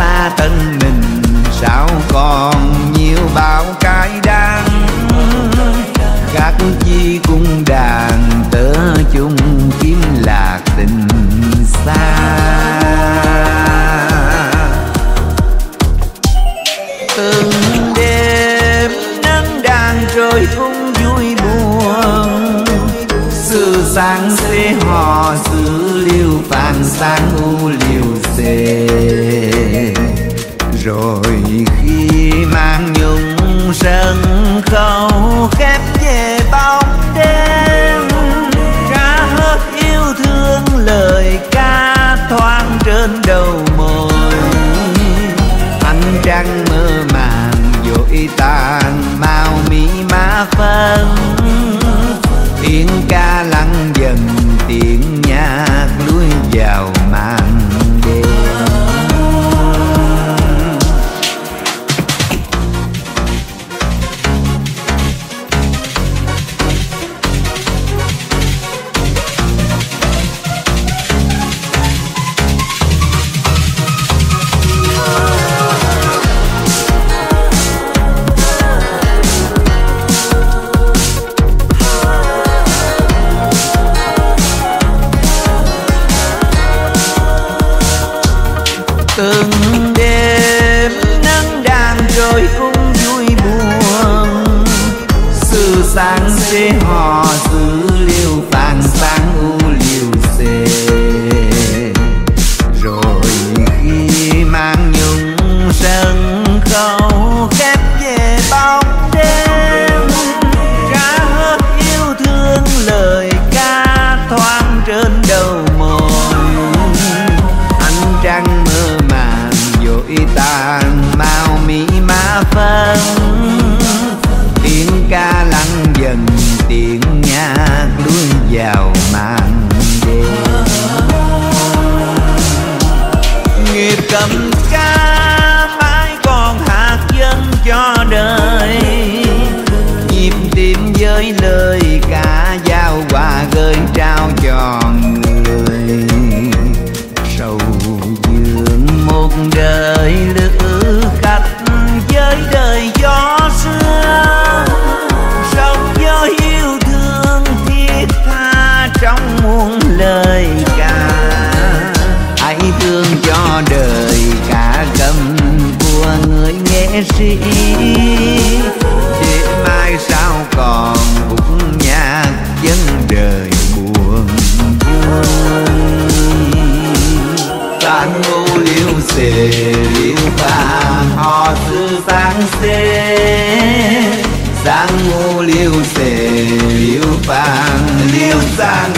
xa thân mình, sao còn nhiều bao cái đắng gác chi cung đàn, tớ chung kiếm lạc tình xa. Từng đêm nắng đàn rồi cũng vui buồn. Sự sáng xế hò xứ liêu vàng sáng u liều xề rồi khi mang nhung sân khấu khép về bóng đêm, ra hết yêu thương lời ca thoáng trên đầu môi. Ánh trăng mơ màng dội tàn màu mi má phân tiếng ca lắng dần từng đêm nắng đang rồi cũng vui buồn. Sự sáng sẽ hò vào màn đêm. Nghiệp cầm ca mãi còn hạt dân cho đời. Nhịp tim với lời ca già sĩ. Để mai sao còn khúc nhạc dân đời buồn vui? Sáng ngô liêu xề liêu pha họ sư sáng xê. Sáng ngô liêu xề liêu vàng, liêu sáng